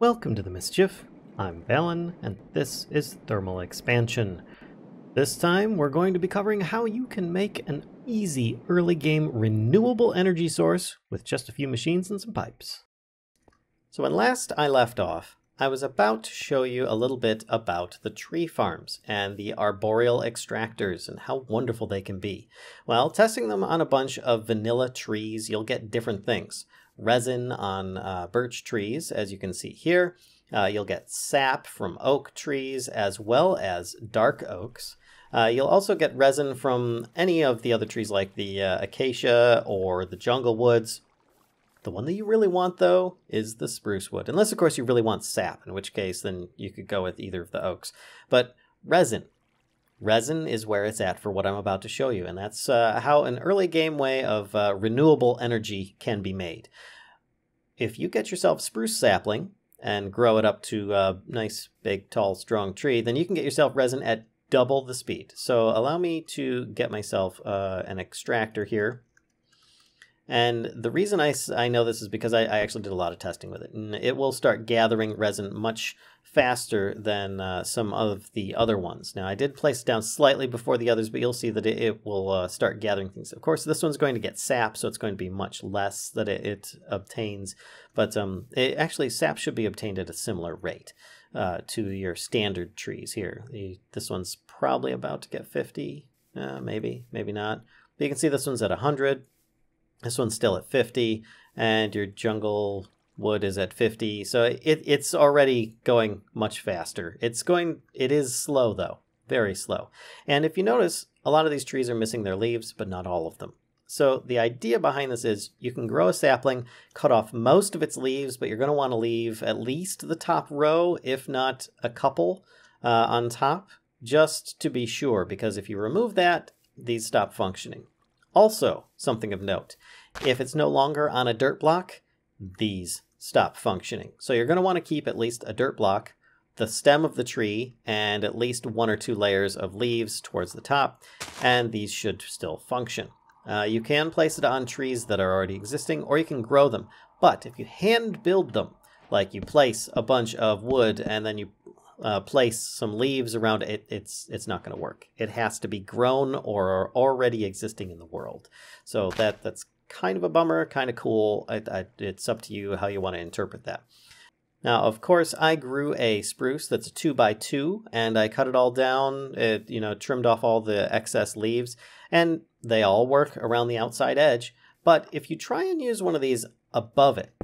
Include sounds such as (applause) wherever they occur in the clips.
Welcome to the Mischief. I'm Vallen, and this is Thermal Expansion. This time, we're going to be covering how you can make an easy early game renewable energy source with just a few machines and some pipes. So when last I left off, I was about to show you a little bit about the tree farms and the arboreal extractors and how wonderful they can be. Well, testing them on a bunch of vanilla trees, you'll get different things. Resin on uh, birch trees, as you can see here. Uh, you'll get sap from oak trees as well as dark oaks. Uh, you'll also get resin from any of the other trees like the uh, acacia or the jungle woods. The one that you really want, though, is the spruce wood. Unless, of course, you really want sap, in which case then you could go with either of the oaks. But resin. Resin is where it's at for what I'm about to show you, and that's uh, how an early game way of uh, renewable energy can be made. If you get yourself spruce sapling and grow it up to a nice, big, tall, strong tree, then you can get yourself resin at double the speed. So allow me to get myself uh, an extractor here and the reason I, I know this is because I, I, actually did a lot of testing with it. And it will start gathering resin much faster than uh, some of the other ones. Now, I did place it down slightly before the others, but you'll see that it, it will uh, start gathering things. Of course, this one's going to get sap, so it's going to be much less that it, it obtains. But um, it, actually, sap should be obtained at a similar rate uh, to your standard trees here. The, this one's probably about to get 50, uh, maybe, maybe not. But you can see this one's at 100. This one's still at 50, and your jungle wood is at 50. So it, it's already going much faster. It's going, it is slow though, very slow. And if you notice, a lot of these trees are missing their leaves, but not all of them. So the idea behind this is you can grow a sapling, cut off most of its leaves, but you're going to want to leave at least the top row, if not a couple uh, on top, just to be sure, because if you remove that, these stop functioning. Also, something of note, if it's no longer on a dirt block, these stop functioning. So you're going to want to keep at least a dirt block, the stem of the tree, and at least one or two layers of leaves towards the top, and these should still function. Uh, you can place it on trees that are already existing, or you can grow them. But if you hand build them, like you place a bunch of wood and then you uh, place some leaves around it, it's it's not going to work. It has to be grown or already existing in the world. So that that's kind of a bummer, kind of cool. I, I, it's up to you how you want to interpret that. Now, of course, I grew a spruce that's a two by two, and I cut it all down. It you know trimmed off all the excess leaves, and they all work around the outside edge. But if you try and use one of these above it,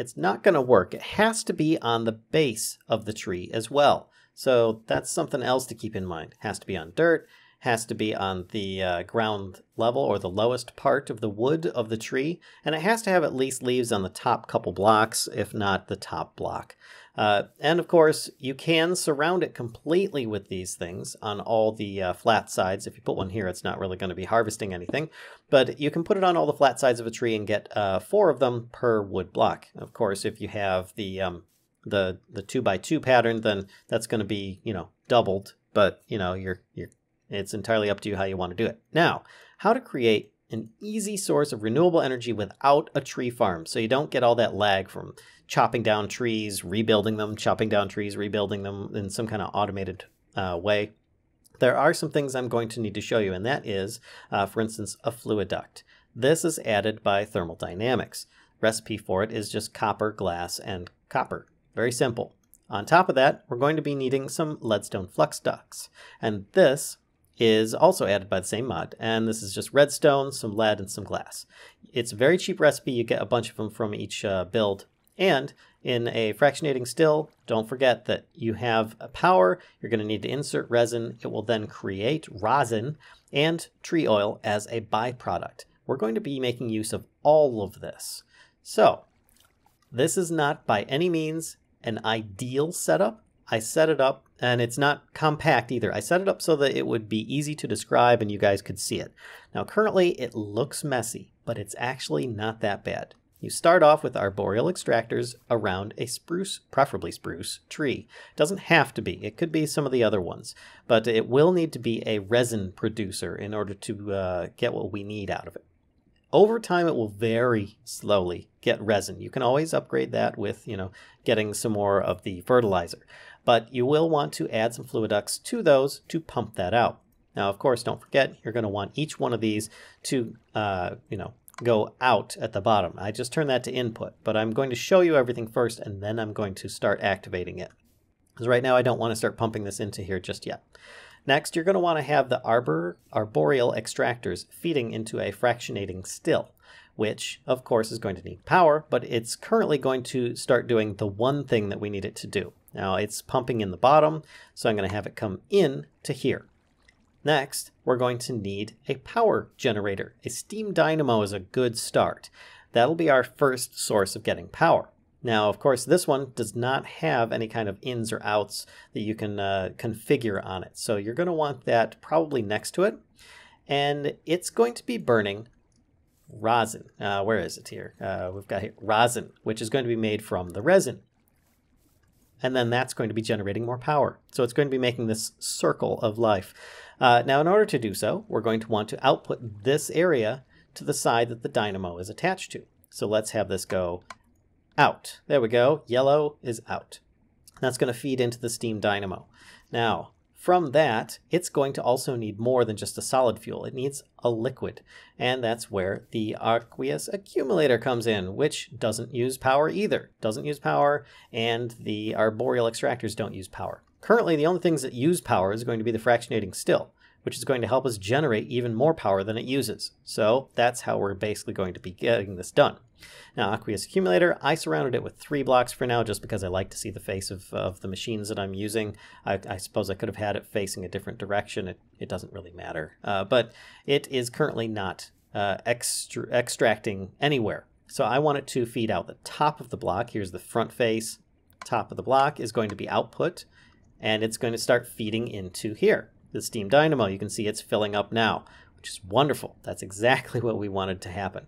it's not going to work. It has to be on the base of the tree as well. So that's something else to keep in mind. It has to be on dirt, has to be on the uh, ground level or the lowest part of the wood of the tree, and it has to have at least leaves on the top couple blocks, if not the top block. Uh, and of course, you can surround it completely with these things on all the uh, flat sides. If you put one here, it's not really going to be harvesting anything, but you can put it on all the flat sides of a tree and get uh, four of them per wood block. Of course, if you have the um, the the two by two pattern, then that's going to be you know doubled. But you know you're you're it's entirely up to you how you want to do it. Now, how to create an easy source of renewable energy without a tree farm so you don't get all that lag from chopping down trees, rebuilding them, chopping down trees, rebuilding them in some kind of automated uh, way. There are some things I'm going to need to show you, and that is, uh, for instance, a fluid duct. This is added by Thermal Dynamics. Recipe for it is just copper, glass, and copper. Very simple. On top of that, we're going to be needing some leadstone flux ducts. And this is also added by the same mod, and this is just redstone, some lead, and some glass. It's a very cheap recipe. You get a bunch of them from each uh, build. And in a fractionating still, don't forget that you have a power. You're going to need to insert resin. It will then create rosin and tree oil as a byproduct. We're going to be making use of all of this. So this is not by any means an ideal setup. I set it up and it's not compact either. I set it up so that it would be easy to describe and you guys could see it. Now currently it looks messy, but it's actually not that bad. You start off with arboreal extractors around a spruce, preferably spruce, tree. It doesn't have to be. It could be some of the other ones. But it will need to be a resin producer in order to uh, get what we need out of it. over time it will very slowly get resin. You can always upgrade that with, you know, getting some more of the fertilizer. But you will want to add some fluid ducts to those to pump that out. Now, of course, don't forget, you're going to want each one of these to, uh, you know, go out at the bottom. I just turned that to input, but I'm going to show you everything first and then I'm going to start activating it. Because right now I don't want to start pumping this into here just yet. Next, you're going to want to have the arbor, arboreal extractors feeding into a fractionating still, which of course is going to need power, but it's currently going to start doing the one thing that we need it to do. Now it's pumping in the bottom, so I'm going to have it come in to here. Next, we're going to need a power generator. A steam dynamo is a good start. That'll be our first source of getting power. Now, of course, this one does not have any kind of ins or outs that you can uh, configure on it. So you're going to want that probably next to it. And it's going to be burning rosin. Uh, where is it here? Uh, we've got here, rosin, which is going to be made from the resin. And then that's going to be generating more power. So it's going to be making this circle of life. Uh, now, in order to do so, we're going to want to output this area to the side that the dynamo is attached to. So let's have this go out. There we go. Yellow is out. That's going to feed into the steam dynamo. Now, from that, it's going to also need more than just a solid fuel. It needs a liquid. And that's where the aqueous accumulator comes in, which doesn't use power either. Doesn't use power, and the arboreal extractors don't use power. Currently, the only things that use power is going to be the fractionating still which is going to help us generate even more power than it uses. So that's how we're basically going to be getting this done. Now, Aqueous Accumulator, I surrounded it with three blocks for now just because I like to see the face of, of the machines that I'm using. I, I suppose I could have had it facing a different direction. It, it doesn't really matter. Uh, but it is currently not uh, extra extracting anywhere. So I want it to feed out the top of the block. Here's the front face. Top of the block is going to be output, and it's going to start feeding into here the steam dynamo. You can see it's filling up now, which is wonderful. That's exactly (laughs) what we wanted to happen.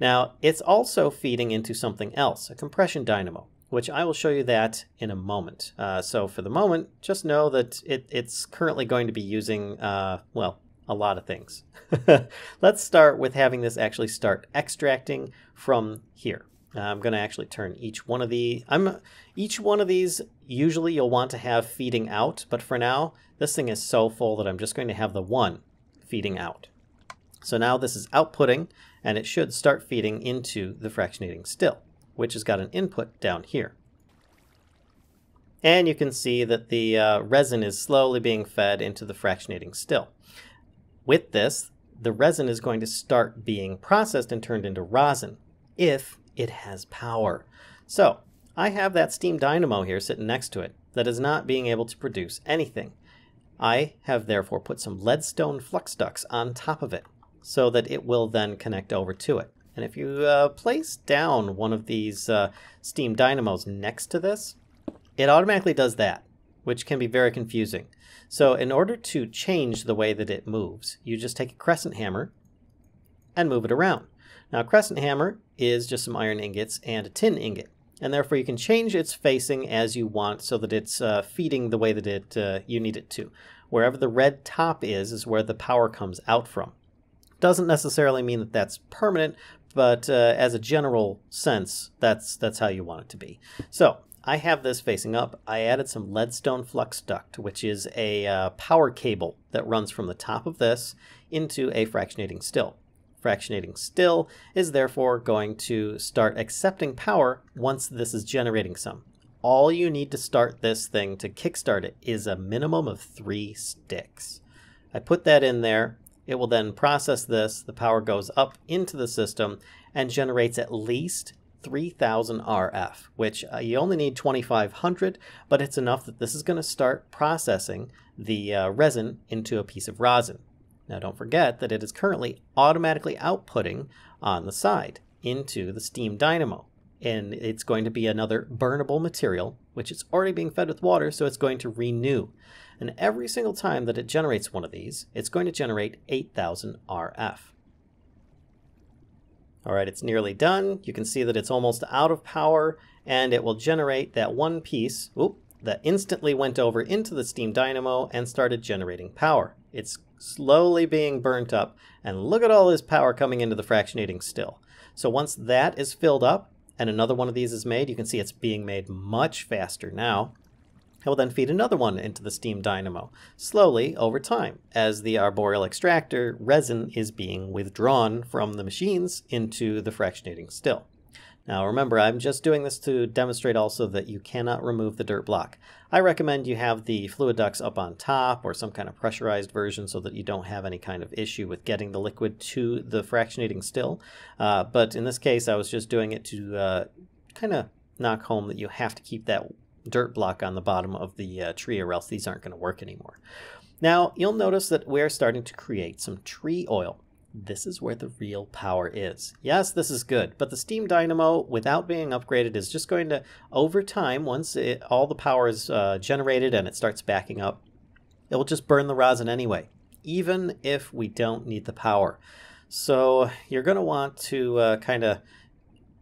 Now, it's also feeding into something else, a compression dynamo, which I will show you that in a moment. Uh, so for the moment, just know that it, it's currently going to be using, uh, well, a lot of things. (laughs) Let's start with having this actually start extracting from here. I'm going to actually turn each one of the I'm each one of these usually you'll want to have feeding out, but for now this thing is so full that I'm just going to have the one feeding out. So now this is outputting and it should start feeding into the fractionating still, which has got an input down here. And you can see that the uh, resin is slowly being fed into the fractionating still. With this, the resin is going to start being processed and turned into rosin if it has power. So I have that steam dynamo here sitting next to it that is not being able to produce anything. I have therefore put some leadstone flux ducts on top of it so that it will then connect over to it. And if you uh, place down one of these uh, steam dynamos next to this, it automatically does that, which can be very confusing. So in order to change the way that it moves, you just take a crescent hammer and move it around. Now, a crescent hammer is just some iron ingots and a tin ingot, and therefore you can change its facing as you want so that it's uh, feeding the way that it uh, you need it to. Wherever the red top is, is where the power comes out from. Doesn't necessarily mean that that's permanent, but uh, as a general sense, that's that's how you want it to be. So I have this facing up. I added some leadstone flux duct, which is a uh, power cable that runs from the top of this into a fractionating still fractionating still is therefore going to start accepting power once this is generating some. All you need to start this thing to kickstart it is a minimum of three sticks. I put that in there. It will then process this. The power goes up into the system and generates at least 3000 RF, which uh, you only need 2500, but it's enough that this is going to start processing the uh, resin into a piece of rosin. Now don't forget that it is currently automatically outputting on the side into the steam dynamo. And it's going to be another burnable material, which is already being fed with water, so it's going to renew. And every single time that it generates one of these, it's going to generate 8000 RF. All right, it's nearly done. You can see that it's almost out of power, and it will generate that one piece that instantly went over into the steam dynamo and started generating power. It's slowly being burnt up. And look at all this power coming into the fractionating still. So once that is filled up and another one of these is made, you can see it's being made much faster now. It will then feed another one into the steam dynamo, slowly over time, as the arboreal extractor resin is being withdrawn from the machines into the fractionating still. Now remember, I'm just doing this to demonstrate also that you cannot remove the dirt block. I recommend you have the fluid ducts up on top or some kind of pressurized version so that you don't have any kind of issue with getting the liquid to the fractionating still. Uh, but in this case, I was just doing it to uh, kind of knock home that you have to keep that dirt block on the bottom of the uh, tree or else these aren't going to work anymore. Now, you'll notice that we're starting to create some tree oil. This is where the real power is. Yes, this is good, but the steam dynamo, without being upgraded, is just going to, over time, once it, all the power is uh, generated and it starts backing up, it will just burn the rosin anyway, even if we don't need the power. So you're going to want to uh, kind of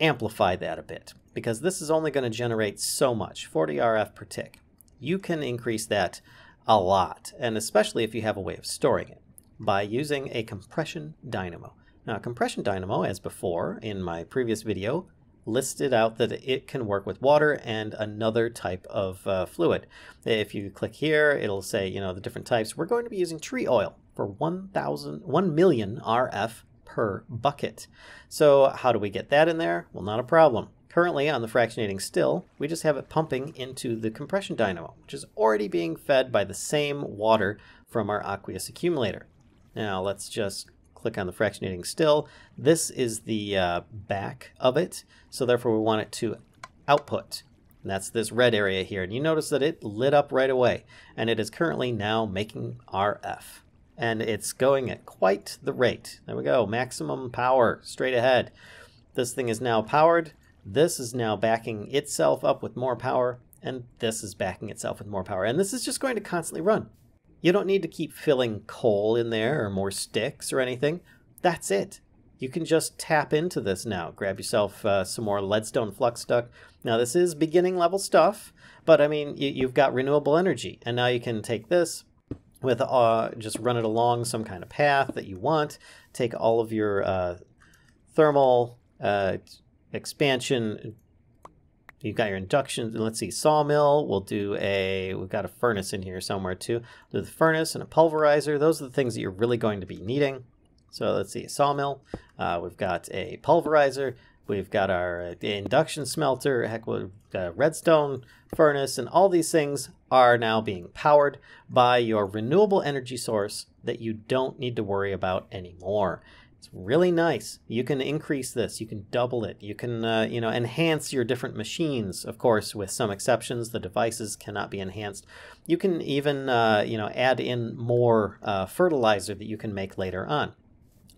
amplify that a bit because this is only going to generate so much, 40 RF per tick. You can increase that a lot, and especially if you have a way of storing it, by using a compression dynamo. Now, a compression dynamo, as before in my previous video, listed out that it can work with water and another type of uh, fluid. If you click here, it'll say, you know, the different types. We're going to be using tree oil for 1,000, 1 million RF per bucket. So how do we get that in there? Well, not a problem. Currently on the fractionating still, we just have it pumping into the compression dynamo, which is already being fed by the same water from our aqueous accumulator. Now let's just click on the fractionating still. This is the uh, back of it, so therefore we want it to output. And that's this red area here. And you notice that it lit up right away, and it is currently now making RF. And it's going at quite the rate. There we go, maximum power straight ahead. This thing is now powered. This is now backing itself up with more power, and this is backing itself with more power. And this is just going to constantly run. You don't need to keep filling coal in there or more sticks or anything. That's it. You can just tap into this now. Grab yourself uh, some more leadstone flux duct. Now this is beginning level stuff, but I mean, you, you've got renewable energy. And now you can take this, with uh, just run it along some kind of path that you want. Take all of your uh, thermal uh, expansion. You've got your induction. Let's see, sawmill. We'll do a. We've got a furnace in here somewhere too. Do the furnace and a pulverizer. Those are the things that you're really going to be needing. So let's see, sawmill. Uh, we've got a pulverizer. We've got our uh, induction smelter, heck, we've got a redstone furnace, and all these things are now being powered by your renewable energy source that you don't need to worry about anymore. It's really nice. You can increase this. You can double it. You can, uh, you know, enhance your different machines. Of course, with some exceptions, the devices cannot be enhanced. You can even, uh, you know, add in more uh, fertilizer that you can make later on.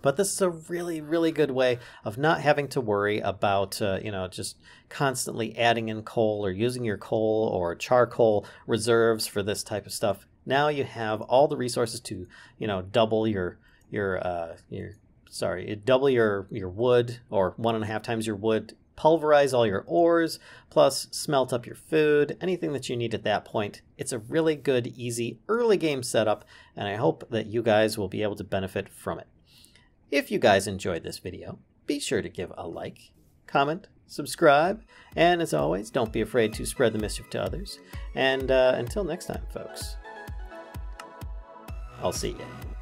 But this is a really, really good way of not having to worry about, uh, you know, just constantly adding in coal or using your coal or charcoal reserves for this type of stuff. Now you have all the resources to, you know, double your your uh, your sorry, double your, your wood or one and a half times your wood, pulverize all your ores, plus smelt up your food, anything that you need at that point. It's a really good, easy early game setup, and I hope that you guys will be able to benefit from it. If you guys enjoyed this video, be sure to give a like, comment, subscribe, and as always, don't be afraid to spread the mischief to others. And uh, until next time, folks, I'll see you.